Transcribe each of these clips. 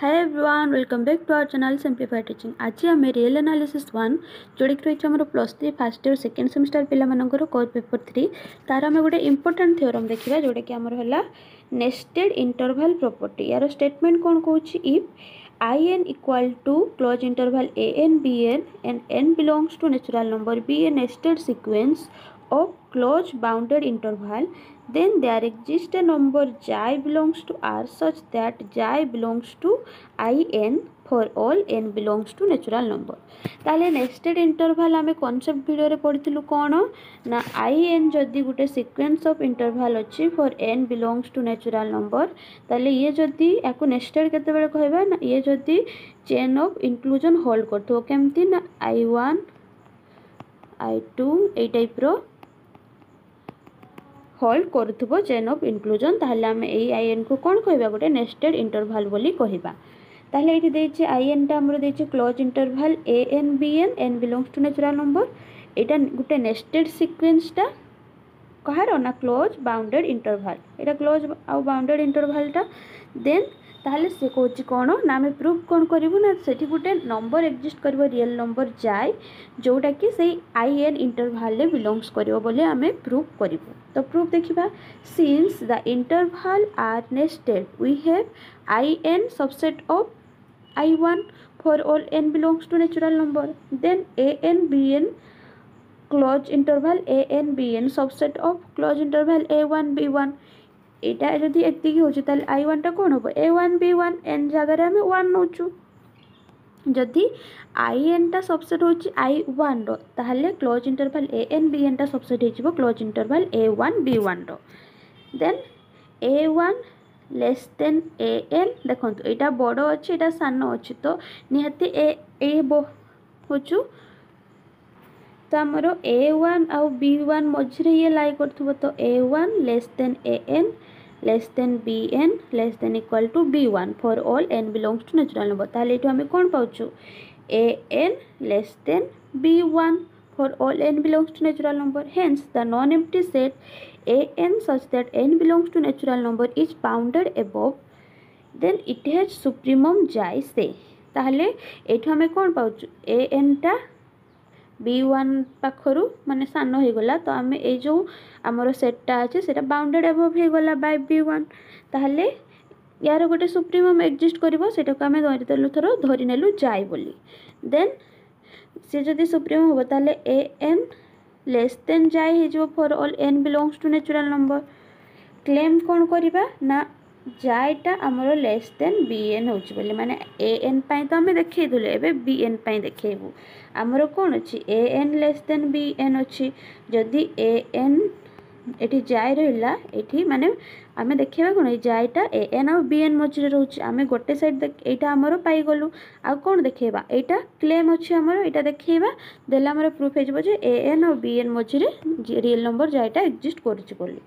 Hi everyone welcome back to our channel simplify teaching आज आम real analysis one जोड़ी रही है plus three first year second semester पे कोर पेपर थ्री तार आम गोटे इंपोर्टां थीओरम देखा जोटा कि आमर है नेस्टेड इंटरभाल प्रॉपर्टी यार स्टेटमेंट कौन कौन if I N equal to closed interval A N B N and N belongs to natural number be a nested sequence of closed bounded interval then there exists a number xi belongs to r such that xi belongs to in for all n belongs to natural number তাহলে nested interval আমি concept ভিডিওরে পড়িলু কোণ না I N যদি গোটে sequence of interval অছি for N belongs to natural number তাহলে ইয়ে যদি একু নেক্সটেড কেতবে কহবা না ইয়ে যদি চেন অফ ইনক্লুজন হোল্ড করুব কেমতি না আই ওয়ান আই টু এই টাইপ্র হোল্ড କରୁଥିବ ଚେନ୍ ଅଫ୍ ଇନକ୍ଲୁଜନ୍ ତାହେଲେ ଆମେ ଏଇ ଆଇଏନ୍କୁ କ'ଣ କହିବା ଗୋଟେ ନେଷ୍ଟେଡ୍ ଇଣ୍ଟରଭାଲ୍ ବୋଲି କହିବା ତାହେଲେ ଏଇଠି ଦେଇଛି ଆଇଏନ୍ଟା ଆମର ଦେଇଛି close interval A N B N N belongs to natural number ଏଇଟା ଗୋଟେ ନେଷ୍ଟେଡ୍ ସିକ୍ୱେନ୍ସଟା କାହାର ନା କ୍ଲୋଜ୍ ବାଉଣ୍ଡେଡ୍ ଇଣ୍ଟରଭାଲ୍ ଏଇଟା କ୍ଲୋଜ୍ ଆଉ ବାଉଣ୍ଡେଡ୍ ଇଣ୍ଟରଭାଲ୍ଟା ଦେନ୍ ତାହେଲେ ସେ କହୁଛି କ'ଣ ନା ଆମେ ପ୍ରୁଭ୍ କ'ଣ କରିବୁ ନା ସେଠି ଗୋଟେ ନମ୍ବର ଏକ୍ଜିଷ୍ଟ କରିବ ରିଅଲ୍ ନମ୍ବର ଯାଏ ଯେଉଁଟାକି ସେଇ ଆଇ ଏନ୍ ଇଣ୍ଟରଭାଲ୍ରେ ବିଲଙ୍ଗସ୍ କରିବ ବୋଲି ଆମେ ପ୍ରୁଭ୍ କରିବୁ ତ ପ୍ରୁଭ୍ ଦେଖିବା since the interval are nested we have I n subset of I one for all n belongs to natural number then a n b n close interval a n b n subset of close interval a one b one ଏଇଟା ଯଦି ଏତିକି ହେଉଛି ତାହେଲେ I ୱାନ୍ଟା କ'ଣ ହେବ a one b one n ଜାଗାରେ ଆମେ ୱାନ୍ ନେଉଛୁ ଯଦି ଆଇ ଏନ୍ଟା ସବସେଟ୍ ହେଉଛି ଆଇ ୱାନ୍ର ତାହେଲେ close interval A N b ଏନ୍ଟା ସବସେଟ୍ ହେଇଯିବ close interval A one B ୱାନ୍ର then A one less than A N ଦେଖନ୍ତୁ ଏଇଟା ବଡ଼ ଅଛି ଏଇଟା ସାନ ଅଛି ତ ନିହାତି ଏ ଏ ହେଉଛୁ ତ ଆମର ଏ ୱାନ୍ ଆଉ ବି ୱାନ୍ ମଝିରେ ଇଏ ଲାଇ କରୁଥିବ ତ A one less than A N less than B N less than equal to B one for all N belongs to natural number ତାହେଲେ ଏଠୁ ଆମେ କ'ଣ ପାଉଛୁ A N less than B one for all n belongs to natural number hence the non empty set an such that n belongs to natural number is bounded above then it has supremum যায় সে তাহলে এটু আমি কোন পাউছ an টা B one পাখু মানে সান হয়েগলা তো আমি এই যে আমার সেটটা আছে সেটা বাউন্ডেড এভভ হয়েগলা বাই বি ওয়ান তাহলে ইয়ার গোটে সুপ্রিমম এক্সিস্ট করব সেটাকে আমি ধরিদেলু থর ধরি নেলু যাই বলি দেন সে যদি সুপ্রিমম হব তাহলে এ এন লেস দেন যাই হয়ে যাব for all N belongs to natural number claim କ'ଣ କରିବା ନା ଯାଏଟା ଆମର ଲେସ୍ ଦେନ୍ ବି ଏନ୍ ହେଉଛି ବୋଲି ମାନେ ଏ ଏନ୍ ପାଇଁ ତ ଆମେ ଦେଖେଇଥିଲୁ ଏବେ ବି ଏନ୍ ପାଇଁ ଦେଖେଇବୁ ଆମର କ'ଣ ଅଛି A N less than B N ଅଛି ଯଦି ଏ ଏନ୍ ଏଠି ଯାଏ ରହିଲା ଏଠି ମାନେ ଆମେ ଦେଖେଇବା କ'ଣ ଏଇ ଯାଏଟା ଏ ଏନ୍ ଆଉ ବି ଏନ୍ ମଝିରେ ରହୁଛି ଆମେ ଗୋଟେ ସାଇଡ଼୍ ଏଇଟା ଆମର ପାଇଗଲୁ ଆଉ କ'ଣ ଦେଖେଇବା ଏଇଟା କ୍ଲେମ୍ ଅଛି ଆମର ଏଇଟା ଦେଖେଇବା ଦେଲେ ଆମର ପ୍ରୁଫ୍ ହେଇଯିବ ଯେ ଏ ଏନ୍ ଆଉ ବି ଏନ୍ ମଝିରେ ରିଏଲ୍ ନମ୍ବର ଯାଏଟା ଏକ୍ଜିଷ୍ଟ କରୁଛି ବୋଲି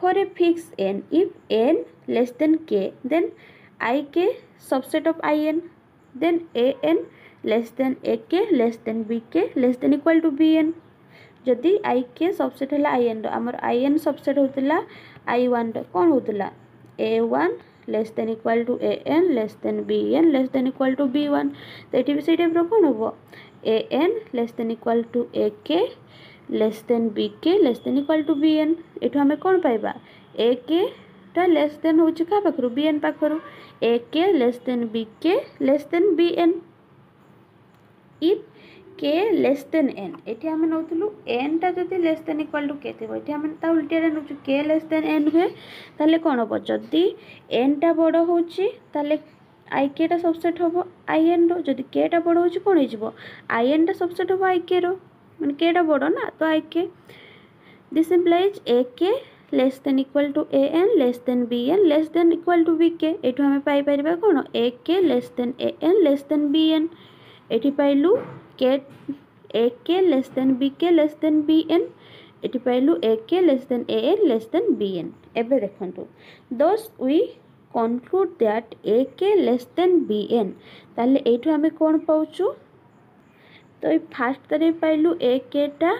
for a fixed n if n less than k then ik subset of in then an less than ak less than bk less than equal to bn ଯଦି I K subset ହେଲା I ଏନ୍ର ଆମର I N subset ହେଉଥିଲା I ୱାନ୍ର କ'ଣ ହେଉଥିଲା A one less than equal to A N less than B N less than equal to B one ତ ଏଠି ବି ସେଇ ଟାଇପ୍ର କ'ଣ ହେବ A N less than equal to A K less than B K less than equal to B N ଏଠୁ ଆମେ କ'ଣ ପାଇବା ଏ କେଟା ଲେସ୍ ଦେନ୍ ହେଉଛି କାହା ପାଖରୁ ବି ଏନ୍ ପାଖରୁ A K less than B K less than B N if K less than N এটি আমি নেউলু এনটা যদি less than equal to K থাকবে এটি আমি তা উল্টিয়ারে নেছু কে লেস দেন এন হুয়ে তাহলে কোণ হব যদি এনটা বড় হচ্ছে তাহলে আই কেটা সবসেট হব আই এন রো যদি কেটা বড় হচ্ছে কোণ হয়ে যাব আই এনটা সবসেট হব আই কে রো মানে কেটা বড় না তো I K this implies A K less than equal to A N less than B N less than equal to B K ଏଠୁ ଆମେ ପାଇପାରିବା କ'ଣ A K less than A N less than B N ଏଠି ପାଇଲୁ K A K less than B K less than B N ଏଠି ପାଇଲୁ A K less than a n less than b n ଏବେ ଦେଖନ୍ତୁ thus we conclude that A K less than B N ତାହେଲେ ଏଇଠୁ ଆମେ କ'ଣ ପାଉଛୁ તો એ ફાસ્ટ તરફ પાઇલું એ કેટા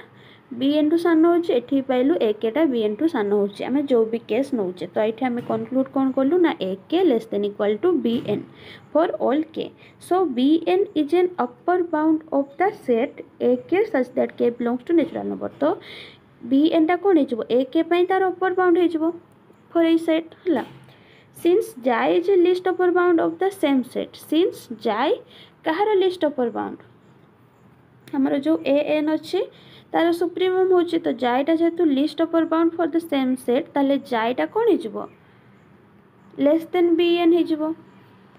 বি ইন্টু সান হচ্ছে এটি পাইলু এ কেটা বি ইন্টু সান হচ্ছে আমি যৌ বি কেস নৌছে তো এটি আমি কনক্লুড কোণ কলু না A K less than equal to B N for all K so B N is an upper bound of the set A K such that K belongs to natural number তো B এনটা কোণ হয়ে এ কে পাই তার অপর bound হয়ে for এই set হল since জাই is least upper bound of the same set since জাই কাহার লিস্ট অপর বাউন্ড ଆମର ଯେଉଁ ଏ ଏନ୍ ଅଛି ତାର ସୁପ୍ରିମମ୍ ହେଉଛି ତ ଜାଇଟା ଯେହେତୁ least upper bound for the same set ତାହେଲେ ଜାଇଟା କ'ଣ ହେଇଯିବ ଲେସ୍ ଦେନ୍ ବି ଏନ୍ ହେଇଯିବ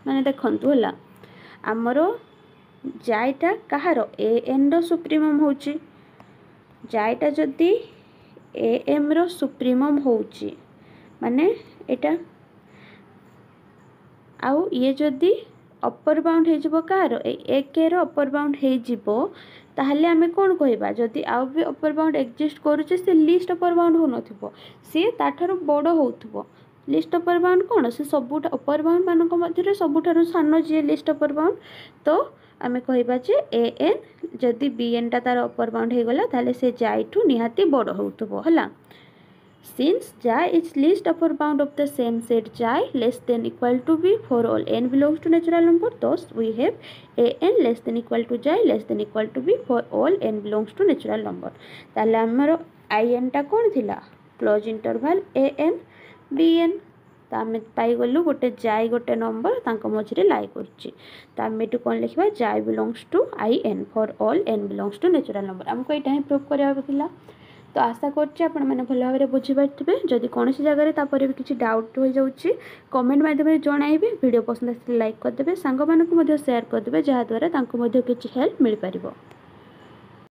ମାନେ ଦେଖନ୍ତୁ ହେଲା ଆମର ଜାଇଟା କାହାର ଏ ଏନ୍ର ସୁପ୍ରିମମ୍ ହେଉଛି ଜାଇଟା ଯଦି ଏ ଏମ୍ର ସୁପ୍ରିମମ୍ ହେଉଛି ମାନେ ଏଇଟା ଆଉ ଇଏ ଯଦି ଅପର ବାଉଣ୍ଡ ହେଇଯିବ କାହାର ଏଇ ଏକର ଅପର ବାଉଣ୍ଡ ହେଇଯିବ ତାହେଲେ ଆମେ କ'ଣ କହିବା ଯଦି ଆଉ ବି ଅପର ବାଉଣ୍ଡ ଏକ୍ଜିଷ୍ଟ କରୁଛି ସେ ଲିଷ୍ଟ ଅପର ବାଉଣ୍ଡ ହେଉନଥିବ ସିଏ ତା'ଠାରୁ ବଡ଼ ହେଉଥିବ লিস্ট অপর বাউন্ড কোণ সে সবুঠা অপর বাউন্ড মানক মধ্যে সবুঠার সান যে লিস্ট অপর বাউন্ড তো আমি কহবা যে এ এন যদি বি এনটা তার অপর বাউন্ড হয়ে গলা তাহলে সে যাইঠু নিহাতি বড় হোক হলা Since j is least upper bound of the same set j less than equal to b for all n belongs to natural number, thus we have a n less than equal to j less than equal to b for all n belongs to natural number. তাহলে আমার I এনটা কোণ ଥିଲା close interval A n B N ତ ଆମେ ପାଇଗଲୁ ଗୋଟେ ଜାଇ ଗୋଟେ ନମ୍ବର ତାଙ୍କ ମଝିରେ ଲାଇ କରୁଛି ତ ଆମେ ଏଠୁ କ'ଣ ଲେଖିବା ଜାଇ belongs to I N for all N belongs to natural number ଆମକୁ ଏଇଟା ହିଁ ପ୍ରୁଭ୍ କରିବାକୁ ଥିଲା তো ଆଶା କରୁଛି ଆପଣମାନେ ଭଲ ଭାବରେ ବୁଝିପାରିଥିବେ ଯଦି କୌଣସି ଜାଗାରେ ତାପରେ ବି କିଛି ଡାଉଟ୍ ହୋଇଯାଉଛି କମେଣ୍ଟ ମାଧ୍ୟମରେ ଜଣାଇବେ ଭିଡ଼ିଓ ପସନ୍ଦ ଆସିଲେ ଲାଇକ୍ କରିଦେବେ ସାଙ୍ଗମାନଙ୍କୁ ମଧ୍ୟ ସେୟାର କରିଦେବେ ଯାହାଦ୍ୱାରା ତାଙ୍କୁ ମଧ୍ୟ କିଛି ହେଲ୍ପ ମିଳିପାରିବ